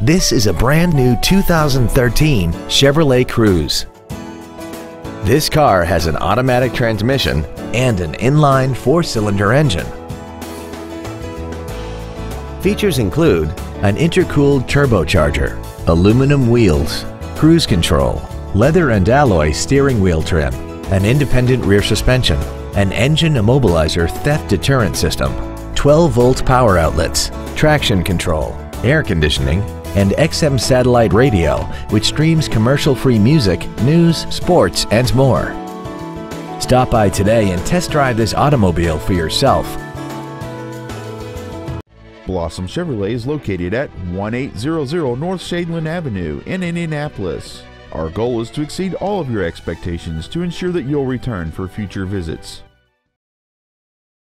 This is a brand new 2013 Chevrolet Cruze. This car has an automatic transmission and an inline four-cylinder engine. Features include an intercooled turbocharger, aluminum wheels, cruise control, leather and alloy steering wheel trim, an independent rear suspension, an engine immobilizer theft deterrent system, 12 volt power outlets, traction control, air conditioning, and XM satellite radio, which streams commercial-free music, news, sports, and more. Stop by today and test drive this automobile for yourself. Blossom Chevrolet is located at 1800 North Shadeland Avenue in Indianapolis. Our goal is to exceed all of your expectations to ensure that you'll return for future visits.